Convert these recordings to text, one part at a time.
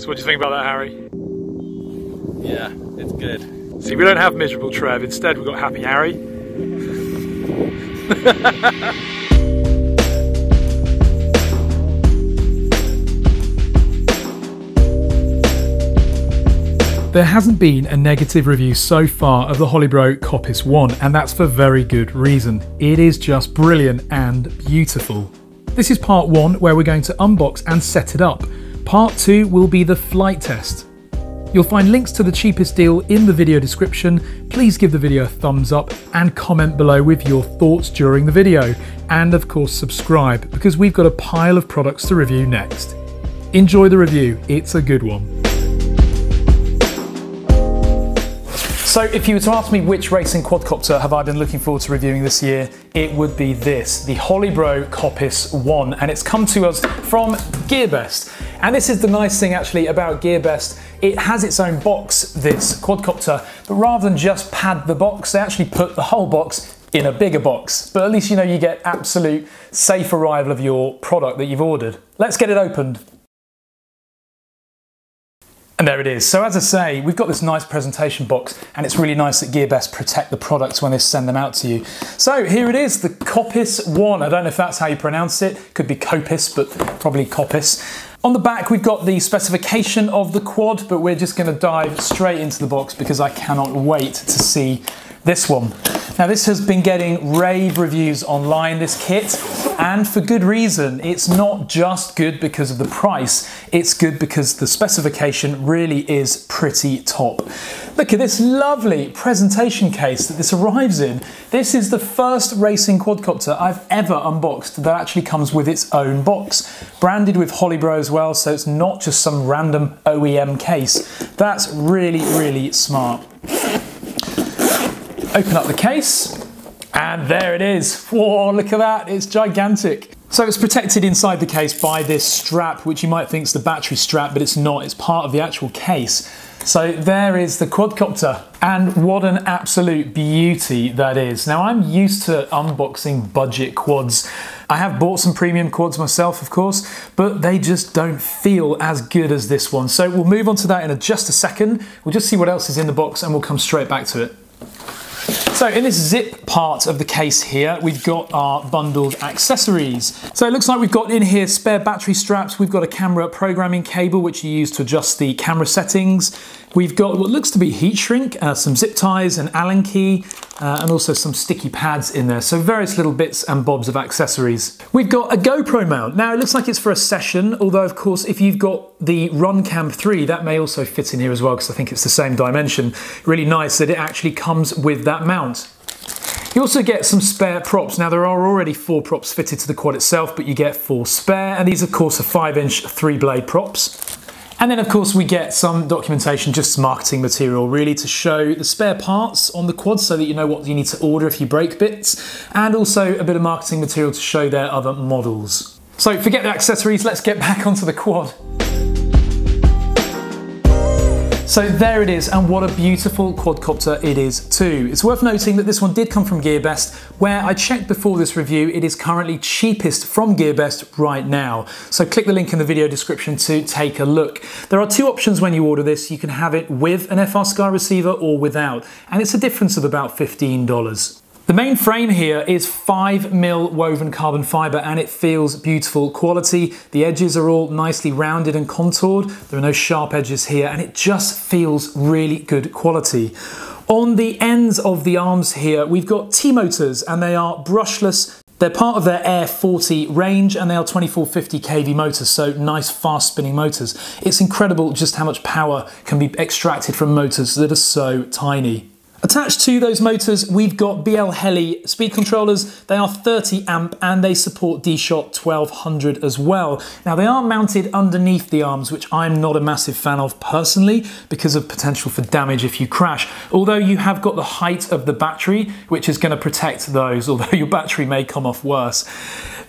So what do you think about that, Harry? Yeah, it's good. See, we don't have miserable Trev. Instead, we've got happy Harry. There hasn't been a negative review so far of the Holybro Kopis 1, and that's for very good reason. It is just brilliant and beautiful. This is part 1 where we're going to unbox and set it up. Part 2 will be the flight test. You'll find links to the cheapest deal in the video description. Please give the video a thumbs up and comment below with your thoughts during the video. And of course subscribe because we've got a pile of products to review next. Enjoy the review, it's a good one. So if you were to ask me which racing quadcopter have I been looking forward to reviewing this year, it would be this, the Holybro Kopis 1, and it's come to us from GearBest. And this is the nice thing actually about GearBest, it has its own box, this quadcopter, but rather than just pad the box, they actually put the whole box in a bigger box. But at least you know you get absolute safe arrival of your product that you've ordered. Let's get it opened. And there it is. So as I say, we've got this nice presentation box and it's really nice that GearBest protect the products when they send them out to you. So here it is, the Kopis 1. I don't know if that's how you pronounce it. Could be Copis, but probably Kopis. On the back, we've got the specification of the quad, but we're just gonna dive straight into the box because I cannot wait to see this one. Now this has been getting rave reviews online, this kit, and for good reason. It's not just good because of the price, it's good because the specification really is pretty top. Look at this lovely presentation case that this arrives in. This is the first racing quadcopter I've ever unboxed that actually comes with its own box. Branded with Holybro as well, so it's not just some random OEM case. That's really, really smart. Open up the case, and there it is. Whoa, look at that, it's gigantic. So it's protected inside the case by this strap, which you might think is the battery strap, but it's not, it's part of the actual case. So there is the quadcopter, and what an absolute beauty that is. Now I'm used to unboxing budget quads. I have bought some premium quads myself, of course, but they just don't feel as good as this one. So we'll move on to that in just a second. We'll just see what else is in the box and we'll come straight back to it. So in this zip part of the case here, we've got our bundled accessories. So it looks like we've got in here spare battery straps, we've got a camera programming cable which you use to adjust the camera settings, we've got what looks to be heat shrink, uh, some zip ties, an Allen key, uh, and also some sticky pads in there. So various little bits and bobs of accessories. We've got a GoPro mount. Now it looks like it's for a session, although of course if you've got the Runcam 3, that may also fit in here as well because I think it's the same dimension. Really nice that it actually comes with that mount. You also get some spare props. Now there are already four props fitted to the quad itself, but you get four spare, and these of course are five inch three blade props. And then of course we get some documentation, just marketing material really to show the spare parts on the quad so that you know what you need to order if you break bits, and also a bit of marketing material to show their other models. So forget the accessories, let's get back onto the quad. So there it is, and what a beautiful quadcopter it is too. It's worth noting that this one did come from GearBest, where I checked before this review, it is currently cheapest from GearBest right now. So click the link in the video description to take a look. There are two options when you order this. You can have it with an FrSky receiver or without, and it's a difference of about $15. The main frame here is 5mm woven carbon fibre and it feels beautiful quality. The edges are all nicely rounded and contoured. There are no sharp edges here and it just feels really good quality. On the ends of the arms here, we've got T-motors and they are brushless they're part of their Air 40 range and they are 2450 kV motors, so nice fast spinning motors. It's incredible just how much power can be extracted from motors that are so tiny. Attached to those motors, we've got BL Heli speed controllers. They are 30 amp and they support D-Shot 1200 as well. Now they are mounted underneath the arms, which I'm not a massive fan of personally because of potential for damage if you crash. Although you have got the height of the battery, which is going to protect those, although your battery may come off worse.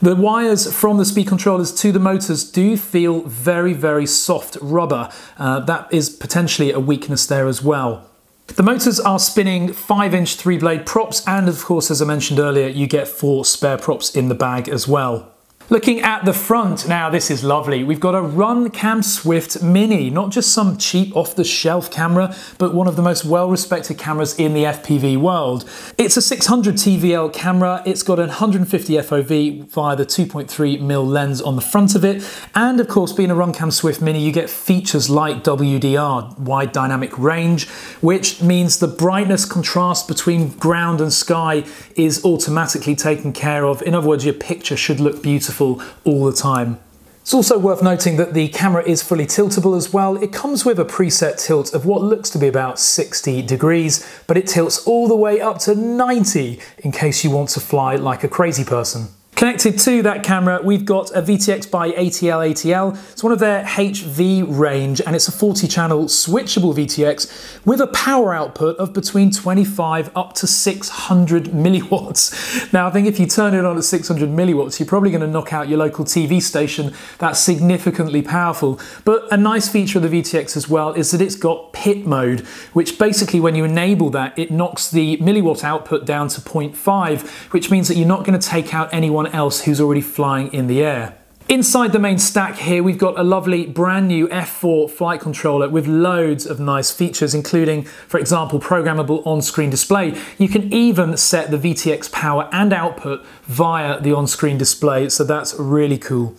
The wires from the speed controllers to the motors do feel very, very soft rubber. Uh, that is potentially a weakness there as well. The motors are spinning 5 inch 3 blade props and of course as I mentioned earlier you get 4 spare props in the bag as well. Looking at the front, now this is lovely. We've got a Runcam Swift Mini, not just some cheap off the shelf camera, but one of the most well respected cameras in the FPV world. It's a 600 TVL camera, it's got a 150 FOV via the 2.3mm lens on the front of it, and of course, being a Runcam Swift Mini, you get features like WDR, wide dynamic range, which means the brightness contrast between ground and sky is automatically taken care of. In other words, your picture should look beautiful all the time. It's also worth noting that the camera is fully tiltable as well. It comes with a preset tilt of what looks to be about 60 degrees, but it tilts all the way up to 90 in case you want to fly like a crazy person. Connected to that camera, we've got a VTX by Atlatl. It's one of their HV range and it's a 40 channel switchable VTX with a power output of between 25 up to 600 milliwatts. Now, I think if you turn it on at 600 milliwatts, you're probably going to knock out your local TV station. That's significantly powerful. But a nice feature of the VTX as well is that it's got pit mode, which basically when you enable that, it knocks the milliwatt output down to 0.5, which means that you're not going to take out anyone else who's already flying in the air. Inside the main stack here, we've got a lovely brand new F4 flight controller with loads of nice features, including, for example, programmable on-screen display. You can even set the VTX power and output via the on-screen display, so that's really cool.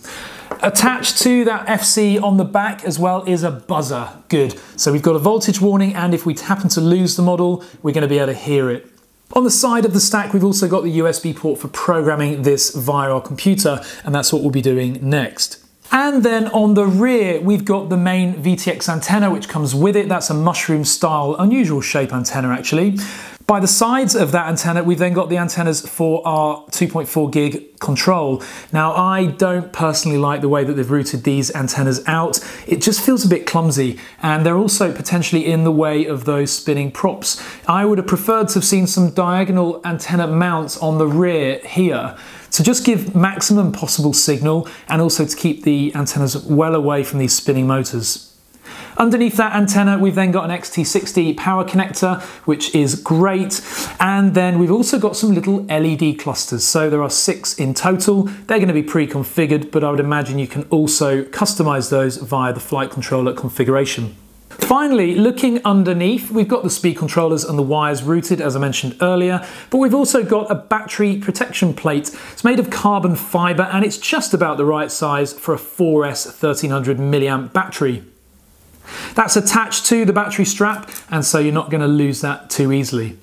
Attached to that FC on the back as well is a buzzer. Good. So we've got a voltage warning, and if we happen to lose the model, we're going to be able to hear it. On the side of the stack, we've also got the USB port for programming this via our computer, and that's what we'll be doing next. And then on the rear, we've got the main VTX antenna, which comes with it. That's a mushroom style, unusual shape antenna actually. By the sides of that antenna, we've then got the antennas for our 2.4 gig control. Now, I don't personally like the way that they've routed these antennas out. It just feels a bit clumsy, and they're also potentially in the way of those spinning props. I would have preferred to have seen some diagonal antenna mounts on the rear here to just give maximum possible signal and also to keep the antennas well away from these spinning motors. Underneath that antenna, we've then got an XT60 power connector, which is great. And then we've also got some little LED clusters. So there are six in total. They're going to be pre-configured, but I would imagine you can also customize those via the flight controller configuration. Finally, looking underneath, we've got the speed controllers and the wires routed, as I mentioned earlier, but we've also got a battery protection plate. It's made of carbon fiber and it's just about the right size for a 4S 1300 milliamp battery. That's attached to the battery strap and so you're not going to lose that too easily.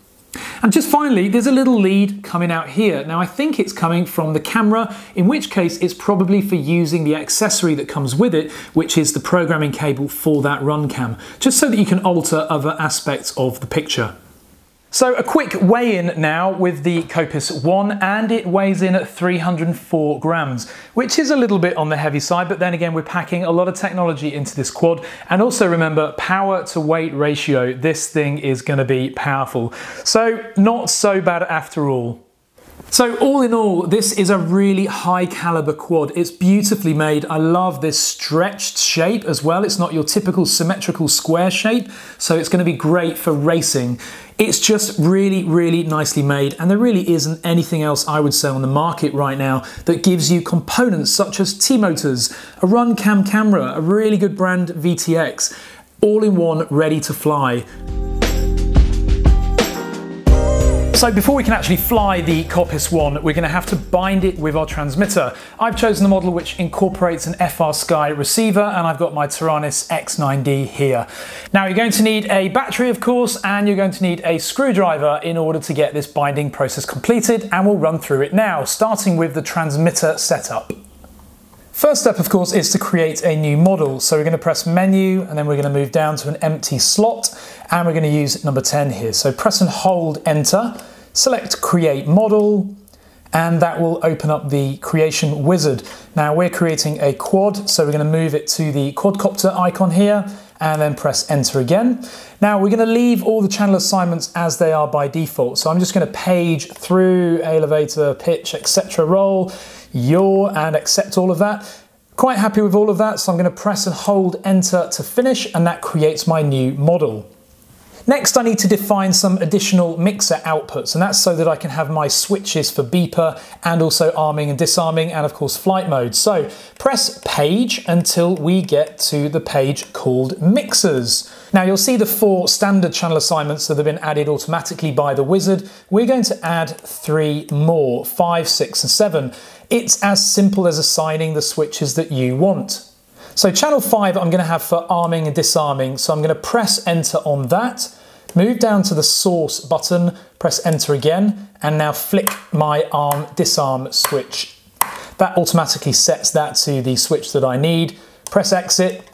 And just finally, there's a little lead coming out here. Now I think it's coming from the camera, in which case it's probably for using the accessory that comes with it, which is the programming cable for that Runcam, just so that you can alter other aspects of the picture. So a quick weigh-in now with the Kopis 1 and it weighs in at 304 grams, which is a little bit on the heavy side, but then again we're packing a lot of technology into this quad. And also remember, power to weight ratio, this thing is gonna be powerful. So not so bad after all. So all in all, this is a really high caliber quad. It's beautifully made. I love this stretched shape as well. It's not your typical symmetrical square shape, so it's gonna be great for racing. It's just really, really nicely made, and there really isn't anything else I would say on the market right now that gives you components such as T-Motors, a Runcam camera, a really good brand VTX, all in one, ready to fly. So before we can actually fly the Kopis 1, we're going to have to bind it with our transmitter. I've chosen the model which incorporates an FrSky receiver and I've got my Taranis X9D here. Now you're going to need a battery of course and you're going to need a screwdriver in order to get this binding process completed and we'll run through it now, starting with the transmitter setup. First step, of course, is to create a new model. So we're going to press menu and then we're going to move down to an empty slot and we're going to use number 10 here. So press and hold enter, select create model, and that will open up the creation wizard. Now we're creating a quad, so we're going to move it to the quadcopter icon here and then press enter again. Now we're going to leave all the channel assignments as they are by default. So I'm just going to page through elevator, pitch, etc. roll yaw and accept all of that. Quite happy with all of that, so I'm going to press and hold enter to finish and that creates my new model. Next, I need to define some additional mixer outputs, and that's so that I can have my switches for beeper and also arming and disarming, and of course flight mode. So press page until we get to the page called mixers. Now you'll see the four standard channel assignments that have been added automatically by the wizard. We're going to add three more, five, six, and seven. It's as simple as assigning the switches that you want. So channel 5 I'm going to have for arming and disarming, so I'm going to press enter on that, move down to the source button, press enter again, and now flick my arm disarm switch. That automatically sets that to the switch that I need. Press exit,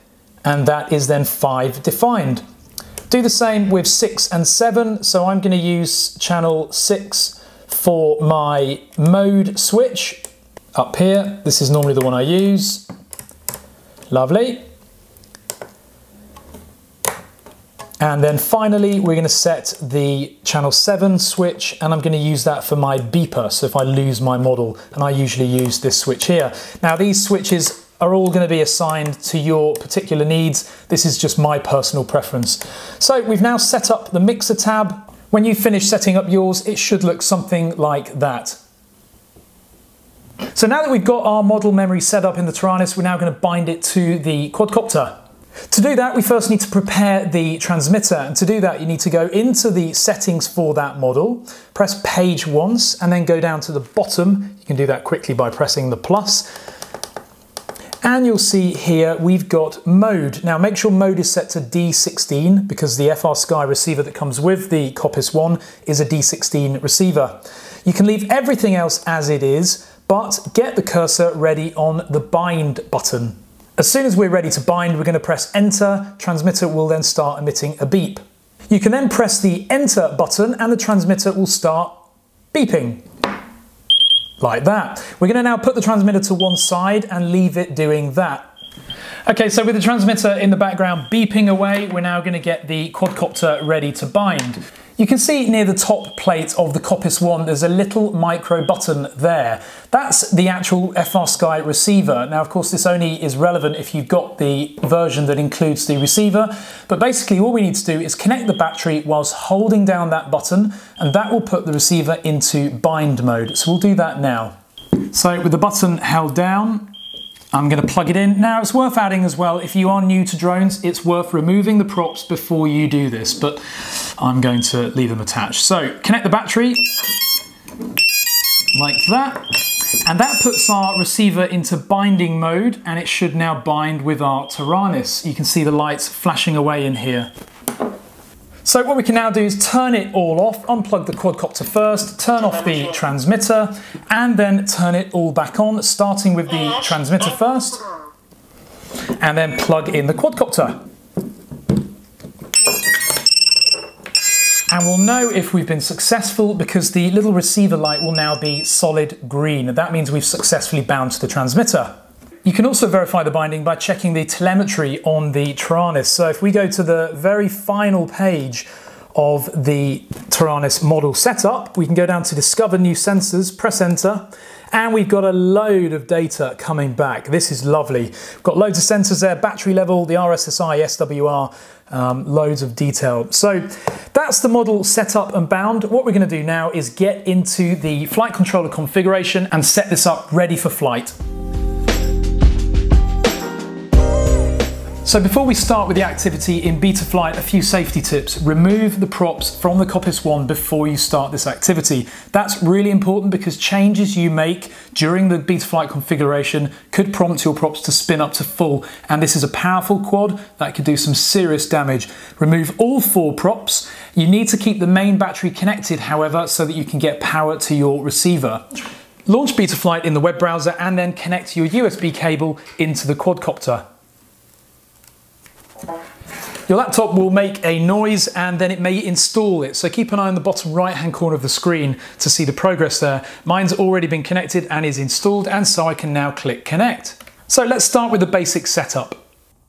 and that is then 5 defined. Do the same with 6 and 7, so I'm going to use channel 6 for my mode switch up here. This is normally the one I use. Lovely. And then finally, we're going to set the channel 7 switch, and I'm going to use that for my beeper. So if I lose my model, and I usually use this switch here. Now, these switches are all going to be assigned to your particular needs. This is just my personal preference. So we've now set up the mixer tab. When you finish setting up yours, it should look something like that. So now that we've got our model memory set up in the Taranis, we're now going to bind it to the quadcopter. To do that, we first need to prepare the transmitter. And to do that, you need to go into the settings for that model, press page once, and then go down to the bottom. You can do that quickly by pressing the plus. And you'll see here we've got mode. Now make sure mode is set to D16 because the FrSky receiver that comes with the Kopis 1 is a D16 receiver. You can leave everything else as it is, but get the cursor ready on the bind button. As soon as we're ready to bind, we're going to press enter. Transmitter will then start emitting a beep. You can then press the enter button and the transmitter will start beeping. Like that. We're going to now put the transmitter to one side and leave it doing that. Okay, so with the transmitter in the background beeping away, we're now going to get the quadcopter ready to bind. You can see near the top plate of the Kopis 1 there's a little micro button there. That's the actual FrSky receiver. Now of course this only is relevant if you've got the version that includes the receiver, but basically all we need to do is connect the battery whilst holding down that button and that will put the receiver into bind mode. So we'll do that now. So with the button held down, I'm going to plug it in. Now it's worth adding as well, if you are new to drones, it's worth removing the props before you do this, but I'm going to leave them attached. So connect the battery like that. And that puts our receiver into binding mode and it should now bind with our Taranis. You can see the lights flashing away in here. So what we can now do is turn it all off, unplug the quadcopter first, turn off the transmitter, and then turn it all back on, starting with the transmitter first, and then plug in the quadcopter. And we'll know if we've been successful because the little receiver light will now be solid green. That means we've successfully bound to the transmitter. You can also verify the binding by checking the telemetry on the Taranis. So if we go to the very final page of the Taranis model setup, we can go down to discover new sensors, press enter, and we've got a load of data coming back. This is lovely. We've got loads of sensors there, battery level, the RSSI, SWR, um, loads of detail. So that's the model set up and bound. What we're gonna do now is get into the flight controller configuration and set this up ready for flight. So before we start with the activity in Betaflight, a few safety tips. Remove the props from the Kopis 1 before you start this activity. That's really important because changes you make during the Betaflight configuration could prompt your props to spin up to full. And this is a powerful quad that could do some serious damage. Remove all four props. You need to keep the main battery connected, however, so that you can get power to your receiver. Launch Betaflight in the web browser and then connect your USB cable into the quadcopter. Your laptop will make a noise and then it may install it. So keep an eye on the bottom right hand corner of the screen to see the progress there. Mine's already been connected and is installed and so I can now click connect. So let's start with the basic setup.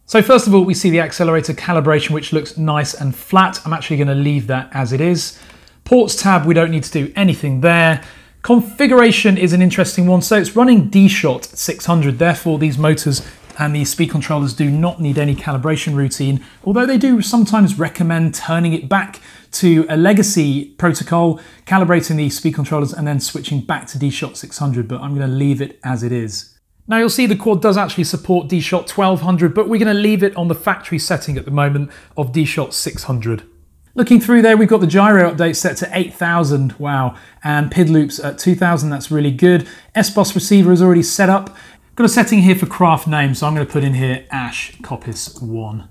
So first of all, we see the accelerator calibration, which looks nice and flat. I'm actually gonna leave that as it is. Ports tab, we don't need to do anything there. Configuration is an interesting one. So it's running D-Shot 600, therefore these motors and the speed controllers do not need any calibration routine, although they do sometimes recommend turning it back to a legacy protocol, calibrating the speed controllers and then switching back to DShot 600, but I'm going to leave it as it is. Now you'll see the quad does actually support DShot 1200, but we're going to leave it on the factory setting at the moment of DShot 600. Looking through there, we've got the gyro update set to 8000, wow, and PID loops at 2000, that's really good. SBUS receiver is already set up. Got a setting here for craft name, so I'm going to put in here Ash Kopis 1.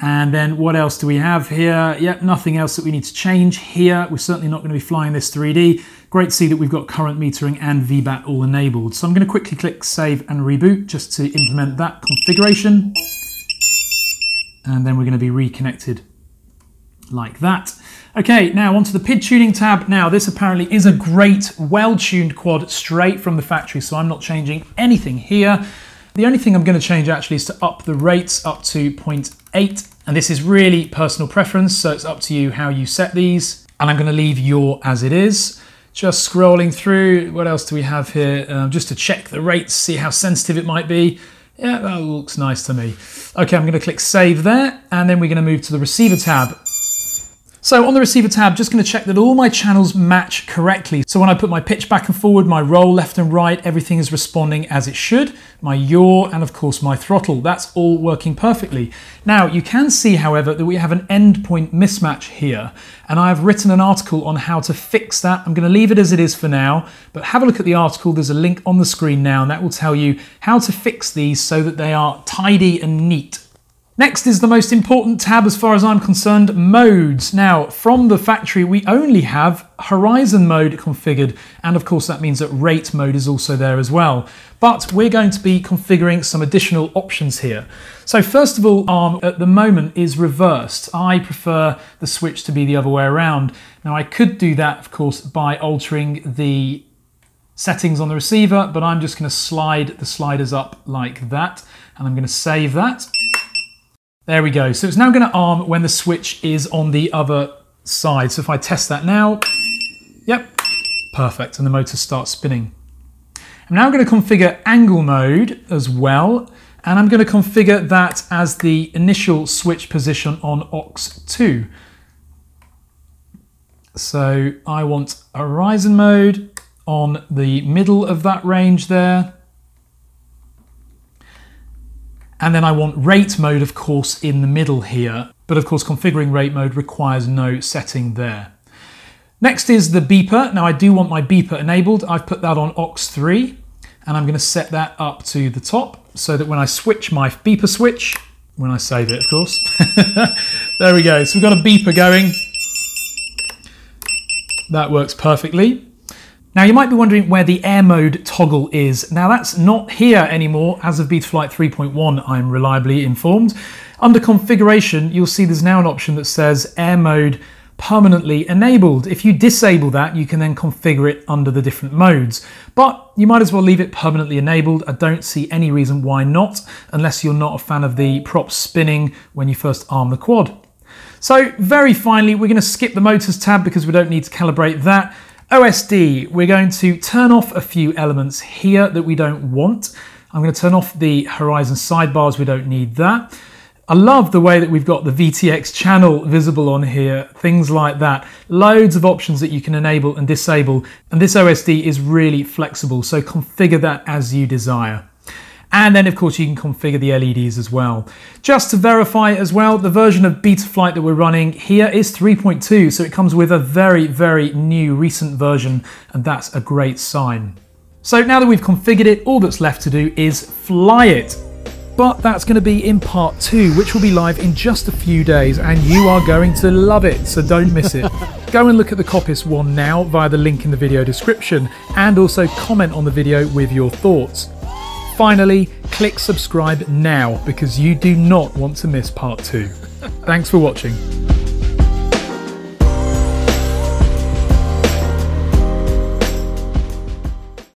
And then what else do we have here? Yep, nothing else that we need to change here. We're certainly not going to be flying this 3D. Great to see that we've got current metering and VBAT all enabled. So I'm going to quickly click save and reboot just to implement that configuration. And then we're going to be reconnected like that. Okay, now onto the PID tuning tab. Now this apparently is a great, well-tuned quad straight from the factory, so I'm not changing anything here. The only thing I'm going to change actually is to up the rates up to 0.8, and this is really personal preference, so it's up to you how you set these. And I'm going to leave yaw as it is. Just scrolling through, what else do we have here? Um, just to check the rates, see how sensitive it might be. Yeah, that looks nice to me. Okay, I'm going to click save there, and then we're going to move to the receiver tab. So on the receiver tab, just going to check that all my channels match correctly. So when I put my pitch back and forward, my roll left and right, everything is responding as it should. My yaw and of course my throttle, that's all working perfectly. Now you can see, however, that we have an endpoint mismatch here. And I've written an article on how to fix that. I'm going to leave it as it is for now, but have a look at the article. There's a link on the screen now and that will tell you how to fix these so that they are tidy and neat Next is the most important tab as far as I'm concerned, modes. Now, from the factory, we only have horizon mode configured, and of course that means that rate mode is also there as well. But we're going to be configuring some additional options here. So first of all, ARM at the moment is reversed. I prefer the switch to be the other way around. Now I could do that, of course, by altering the settings on the receiver, but I'm just gonna slide the sliders up like that, and I'm gonna save that. There we go. So it's now going to arm when the switch is on the other side. So if I test that now, yep, perfect. And the motor starts spinning. I'm now going to configure angle mode as well. And I'm going to configure that as the initial switch position on aux2. So I want horizon mode on the middle of that range there. And then I want rate mode, of course, in the middle here. But of course, configuring rate mode requires no setting there. Next is the beeper. Now I do want my beeper enabled. I've put that on aux3 and I'm going to set that up to the top so that when I switch my beeper switch, when I save it, of course, there we go. So we've got a beeper going. That works perfectly. Now you might be wondering where the air mode toggle is. Now that's not here anymore as of Betaflight 3.1 I'm reliably informed. Under configuration you'll see there's now an option that says air mode permanently enabled. If you disable that you can then configure it under the different modes. But you might as well leave it permanently enabled. I don't see any reason why not unless you're not a fan of the props spinning when you first arm the quad. So very finally we're going to skip the motors tab because we don't need to calibrate that. OSD, we're going to turn off a few elements here that we don't want. I'm going to turn off the horizon sidebars, we don't need that. I love the way that we've got the VTX channel visible on here, things like that. Loads of options that you can enable and disable, and this OSD is really flexible, so configure that as you desire. And then of course you can configure the LEDs as well. Just to verify as well, the version of Betaflight that we're running here is 3.2, so it comes with a very, very new recent version, and that's a great sign. So now that we've configured it, all that's left to do is fly it. But that's going to be in part two, which will be live in just a few days, and you are going to love it, so don't miss it. Go and look at the Kopis one now via the link in the video description, and also comment on the video with your thoughts. Finally, click subscribe now because you do not want to miss part two. Thanks for watching.